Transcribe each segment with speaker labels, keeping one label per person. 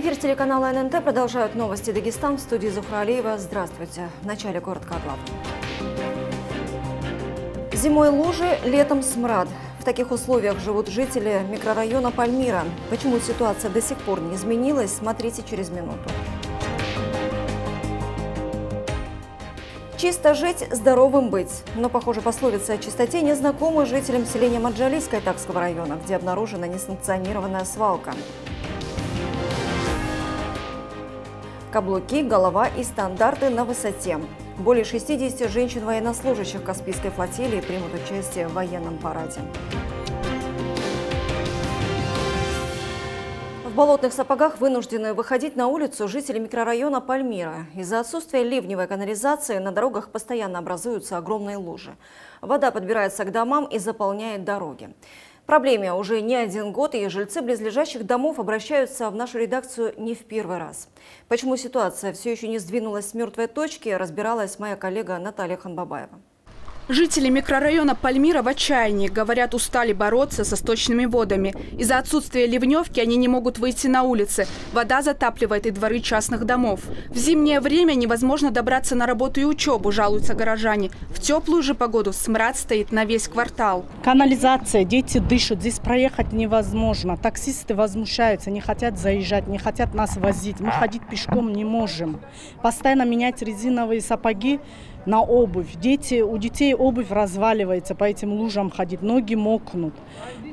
Speaker 1: Эфир телеканала ННТ продолжают новости Дагестан в студии Зухра. Здравствуйте. В начале коротко о. Зимой лужи, летом смрад. В таких условиях живут жители микрорайона Пальмира. Почему ситуация до сих пор не изменилась, смотрите через минуту. Чисто жить, здоровым быть. Но, похоже, пословица о чистоте не знакома жителям селения Маджалийска Такского района, где обнаружена несанкционированная свалка. Каблуки, голова и стандарты на высоте. Более 60 женщин-военнослужащих Каспийской флотилии примут участие в военном параде. В болотных сапогах вынуждены выходить на улицу жители микрорайона Пальмира. Из-за отсутствия ливневой канализации на дорогах постоянно образуются огромные лужи. Вода подбирается к домам и заполняет дороги. Проблеме уже не один год, и жильцы близлежащих домов обращаются в нашу редакцию не в первый раз. Почему ситуация все еще не сдвинулась с мертвой точки, разбиралась моя коллега Наталья Ханбабаева.
Speaker 2: Жители микрорайона Пальмира в отчаянии. Говорят, устали бороться со сточными водами. Из-за отсутствия ливневки они не могут выйти на улицы. Вода затапливает и дворы частных домов. В зимнее время невозможно добраться на работу и учебу, жалуются горожане. В теплую же погоду смрад стоит на весь квартал.
Speaker 3: Канализация, дети дышат, здесь проехать невозможно. Таксисты возмущаются, не хотят заезжать, не хотят нас возить. Мы ходить пешком не можем. Постоянно менять резиновые сапоги на обувь. Дети, у детей обувь разваливается, по этим лужам ходить, ноги мокнут.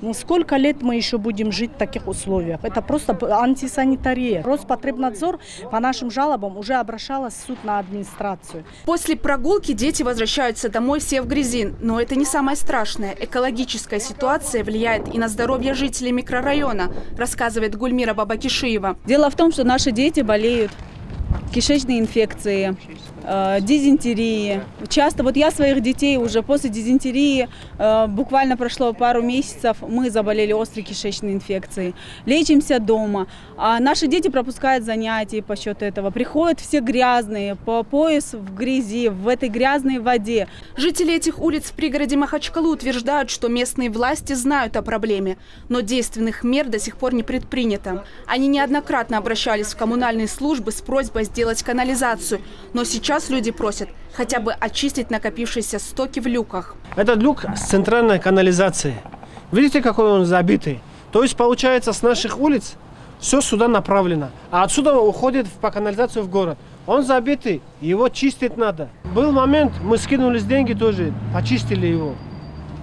Speaker 3: Ну, сколько лет мы еще будем жить в таких условиях? Это просто антисанитария. Роспотребнадзор по нашим жалобам уже обращалась в суд на администрацию.
Speaker 2: После прогулки дети возвращаются домой, сев в грязи. Но это не самое страшное. Экологическая ситуация влияет и на здоровье жителей микрорайона, рассказывает Гульмира Бабакишиева.
Speaker 4: Дело в том, что наши дети болеют кишечной инфекцией, э, дизентерии. Часто, вот я своих детей уже после дизентерии, э, буквально прошло пару месяцев, мы заболели острой кишечной инфекцией. Лечимся дома. А наши дети пропускают занятия по счету этого. Приходят все грязные, по пояс в грязи, в этой грязной воде.
Speaker 2: Жители этих улиц в пригороде Махачкалы утверждают, что местные власти знают о проблеме, но действенных мер до сих пор не предпринято. Они неоднократно обращались в коммунальные службы с просьбой сделать канализацию, но сейчас Сейчас люди просят хотя бы очистить накопившиеся стоки в люках.
Speaker 5: Этот люк с центральной канализацией. Видите, какой он забитый? То есть, получается, с наших улиц все сюда направлено. А отсюда уходит по канализацию в город. Он забитый, его чистить надо. Был момент, мы скинулись деньги тоже, почистили его.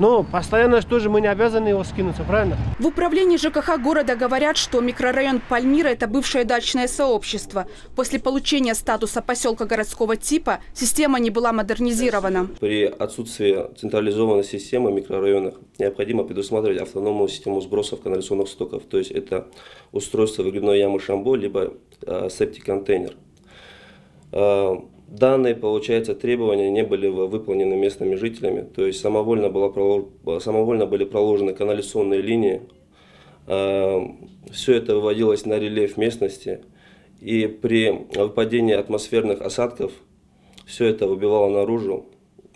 Speaker 5: Но постоянно тоже мы не обязаны его скинуться, правильно?
Speaker 2: В управлении ЖКХ города говорят, что микрорайон Пальмира – это бывшее дачное сообщество. После получения статуса поселка городского типа система не была модернизирована.
Speaker 6: При отсутствии централизованной системы в микрорайонах необходимо предусматривать автономную систему сбросов канализационных стоков. То есть это устройство выгребной ямы Шамбо, либо э, септик-контейнер. Э, Данные, получается, требования не были выполнены местными жителями, то есть самовольно, было, самовольно были проложены канализационные линии, а, все это выводилось на рельеф местности, и при выпадении атмосферных осадков все это выбивало наружу,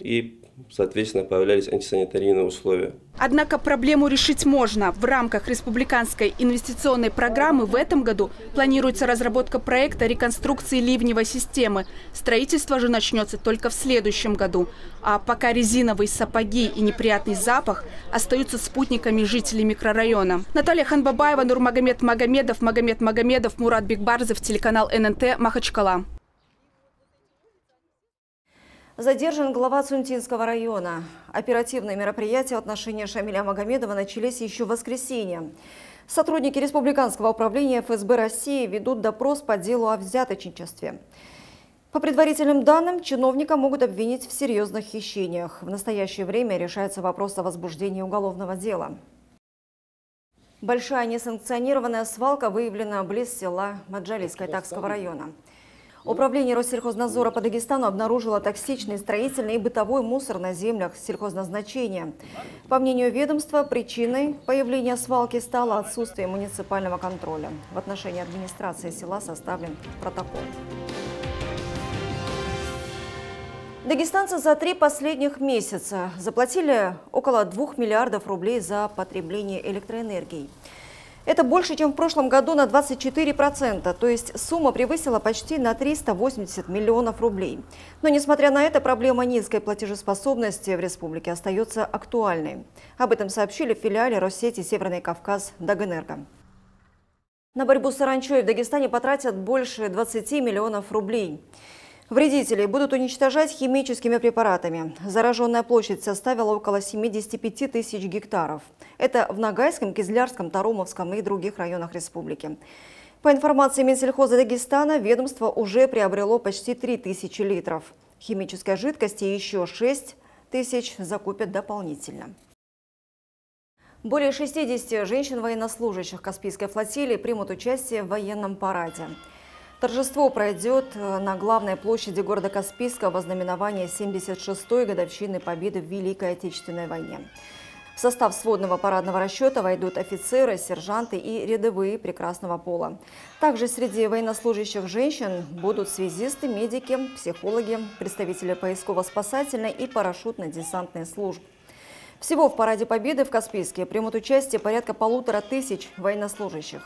Speaker 6: и соответственно, появлялись антисанитарийные условия.
Speaker 2: Однако проблему решить можно. В рамках республиканской инвестиционной программы в этом году планируется разработка проекта реконструкции ливневой системы. Строительство же начнется только в следующем году. А пока резиновые сапоги и неприятный запах остаются спутниками жителей микрорайона. Наталья Ханбабаева, Нурмагомед Магомедов, Магомед Магомедов, Мурат Бигбарзов, телеканал ННТ, Махачкала.
Speaker 1: Задержан глава Цунтинского района. Оперативные мероприятия в отношении Шамиля Магомедова начались еще в воскресенье. Сотрудники Республиканского управления ФСБ России ведут допрос по делу о взяточничестве. По предварительным данным, чиновника могут обвинить в серьезных хищениях. В настоящее время решается вопрос о возбуждении уголовного дела. Большая несанкционированная свалка выявлена близ села Маджалийска Такского района. Управление Россельхознадзора по Дагестану обнаружило токсичный строительный и бытовой мусор на землях сельхозназначения. По мнению ведомства, причиной появления свалки стало отсутствие муниципального контроля. В отношении администрации села составлен протокол. Дагестанцы за три последних месяца заплатили около 2 миллиардов рублей за потребление электроэнергии. Это больше, чем в прошлом году на 24%, то есть сумма превысила почти на 380 миллионов рублей. Но несмотря на это, проблема низкой платежеспособности в республике остается актуальной. Об этом сообщили в филиале Россети Северный Кавказ Дагэнерго. На борьбу с саранчой в Дагестане потратят больше 20 миллионов рублей. Вредителей будут уничтожать химическими препаратами. Зараженная площадь составила около 75 тысяч гектаров. Это в Ногайском, Кизлярском, Тарумовском и других районах республики. По информации Минсельхоза Дагестана, ведомство уже приобрело почти 3 тысячи литров. Химической жидкости еще 6 тысяч закупят дополнительно. Более 60 женщин-военнослужащих Каспийской флотилии примут участие в военном параде. Торжество пройдет э, на главной площади города Каспийска во знаменование 76-й годовщины победы в Великой Отечественной войне. В состав сводного парадного расчета войдут офицеры, сержанты и рядовые прекрасного пола. Также среди военнослужащих женщин будут связисты, медики, психологи, представители поисково-спасательной и парашютно-десантной служб. Всего в Параде Победы в Каспийске примут участие порядка полутора тысяч военнослужащих.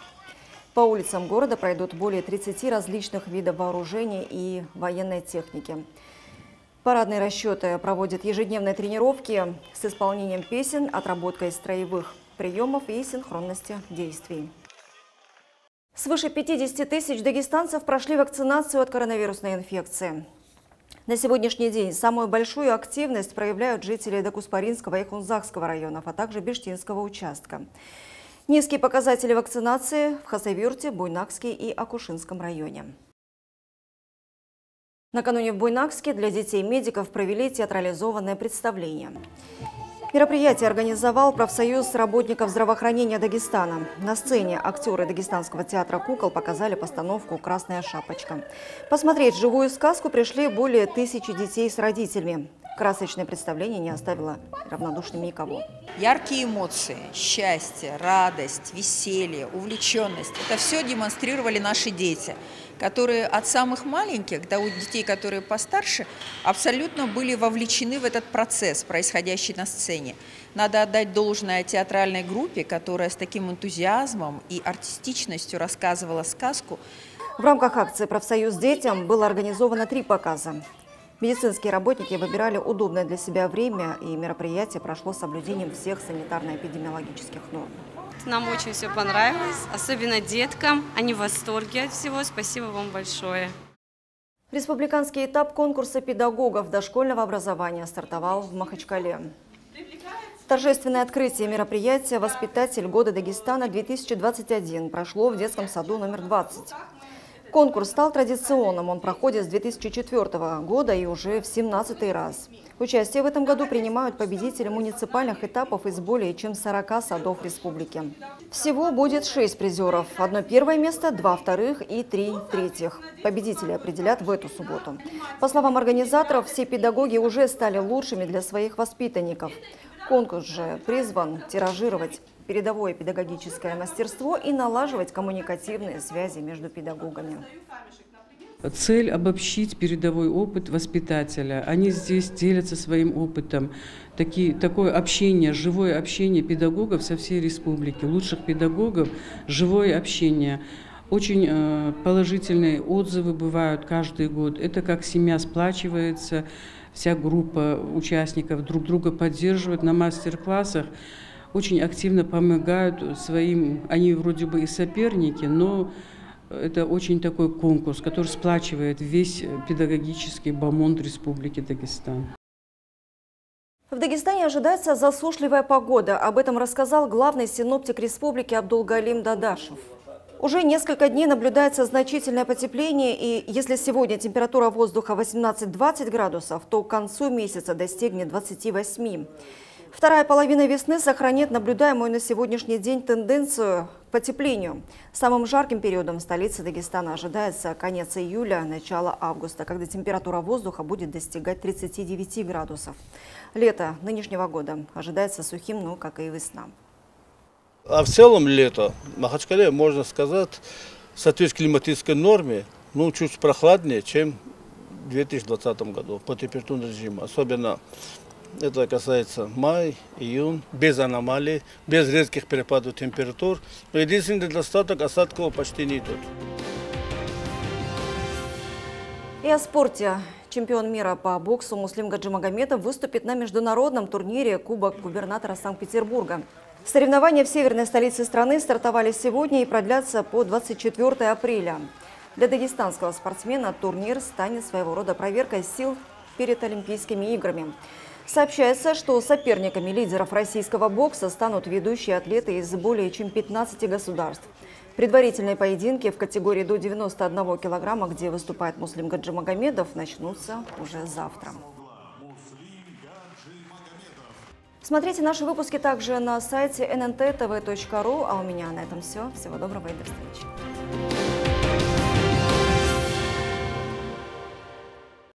Speaker 1: По улицам города пройдут более 30 различных видов вооружения и военной техники. Парадные расчеты проводят ежедневные тренировки с исполнением песен, отработкой строевых приемов и синхронности действий. Свыше 50 тысяч дагестанцев прошли вакцинацию от коронавирусной инфекции. На сегодняшний день самую большую активность проявляют жители Докуспаринского и Хунзакского районов, а также Бештинского участка. Низкие показатели вакцинации в Хасавюрте, Буйнакске и Акушинском районе. Накануне в Буйнакске для детей-медиков провели театрализованное представление. Мероприятие организовал профсоюз работников здравоохранения Дагестана. На сцене актеры Дагестанского театра кукол показали постановку «Красная шапочка». Посмотреть живую сказку пришли более тысячи детей с родителями красочное представление не оставило равнодушными никого.
Speaker 7: Яркие эмоции, счастье, радость, веселье, увлеченность – это все демонстрировали наши дети, которые от самых маленьких до детей, которые постарше, абсолютно были вовлечены в этот процесс, происходящий на сцене. Надо отдать должное театральной группе, которая с таким энтузиазмом и артистичностью рассказывала сказку.
Speaker 1: В рамках акции «Профсоюз детям» было организовано три показа. Медицинские работники выбирали удобное для себя время, и мероприятие прошло с соблюдением всех санитарно-эпидемиологических норм.
Speaker 8: Нам очень все понравилось, особенно деткам. Они в восторге от всего. Спасибо вам большое.
Speaker 1: Республиканский этап конкурса педагогов дошкольного образования стартовал в Махачкале. Торжественное открытие мероприятия «Воспитатель года Дагестана-2021» прошло в детском саду номер 20. Конкурс стал традиционным. Он проходит с 2004 года и уже в 17 раз. Участие в этом году принимают победители муниципальных этапов из более чем 40 садов республики. Всего будет 6 призеров. Одно первое место, два вторых и три третьих. Победители определят в эту субботу. По словам организаторов, все педагоги уже стали лучшими для своих воспитанников. Конкурс же призван тиражировать передовое педагогическое мастерство и налаживать коммуникативные связи между педагогами.
Speaker 9: Цель – обобщить передовой опыт воспитателя. Они здесь делятся своим опытом. Такие, такое общение, живое общение педагогов со всей республики, лучших педагогов, живое общение. Очень э, положительные отзывы бывают каждый год. Это как семья сплачивается, вся группа участников друг друга поддерживает на мастер-классах очень активно помогают своим, они вроде бы и соперники, но это очень такой конкурс, который сплачивает весь педагогический бомонд Республики Дагестан.
Speaker 1: В Дагестане ожидается засушливая погода. Об этом рассказал главный синоптик республики Абдулгалим Дадашев. Уже несколько дней наблюдается значительное потепление, и если сегодня температура воздуха 18-20 градусов, то к концу месяца достигнет 28. Вторая половина весны сохранит наблюдаемую на сегодняшний день тенденцию к потеплению. Самым жарким периодом в столице Дагестана ожидается конец июля, начало августа, когда температура воздуха будет достигать 39 градусов. Лето нынешнего года ожидается сухим, ну, как и весна.
Speaker 10: А в целом лето в Махачкале, можно сказать, соответствует климатической норме, ну, чуть прохладнее, чем в 2020 году по температурному режиму. Особенно Это касается май, июнь, без аномалий, без резких перепадов температур. Но единственный недостаток осадков почти не идет.
Speaker 1: И о спорте. Чемпион мира по боксу Муслим Гаджимагомедов выступит на международном турнире Кубок губернатора Санкт-Петербурга. Соревнования в северной столице страны стартовали сегодня и продлятся по 24 апреля. Для дагестанского спортсмена турнир станет своего рода проверкой сил перед Олимпийскими играми. Сообщается, что соперниками лидеров российского бокса станут ведущие атлеты из более чем 15 государств. Предварительные поединки в категории до 91 килограмма, где выступает Муслим Гаджимагомедов, начнутся уже завтра. Смотрите наши выпуски также на сайте nntv.ru. А у меня на этом все. Всего доброго и до встречи.